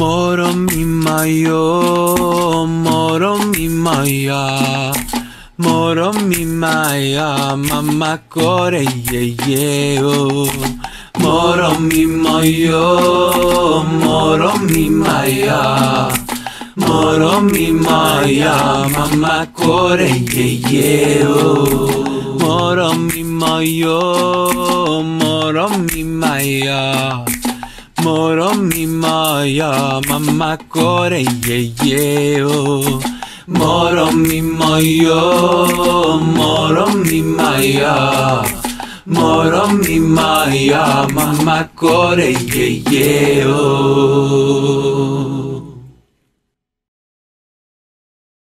Moro mi mayo, moro mi maya, moro mi maya, mama core ye ye oh. Moro mi mayo, moro mi maya, moro mi maya, mama core ye ye oh. Moro mi mayo, moro mi maya. Moro mi maya, mama core ye ye oh. Moro mi mayo, moro mi maya. Moro mi core ye ye oh.